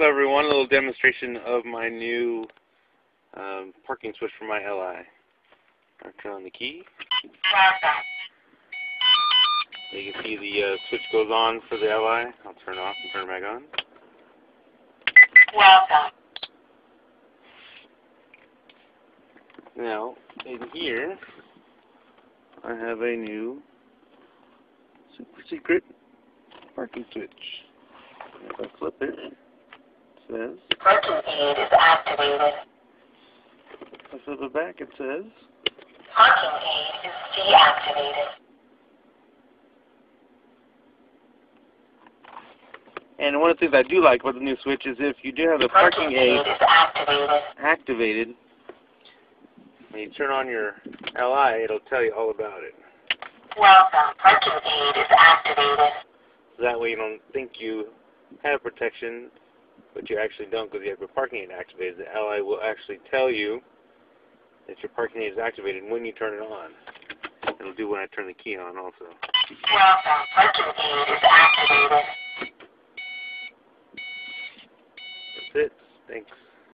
Hello everyone, a little demonstration of my new um, parking switch for my LI. I'll turn on the key. You can see the uh, switch goes on for the LI. I'll turn it off and turn it back on. Welcome. Now, in here, I have a new super secret parking switch. If I flip it says, Parking aid is activated. if I flip it back, it says, Parking aid is deactivated. and one of the things I do like about the new switch is if you do have the parking aid is activated. activated, when you turn on your LI, it'll tell you all about it. Welcome. Parking aid is activated. That way you don't think you have protection, but you actually don't because you have your parking aid activated. The LI will actually tell you that your parking aid is activated when you turn it on. It'll do when I turn the key on also. Welcome. Parking aid is activated. That's it. Thanks.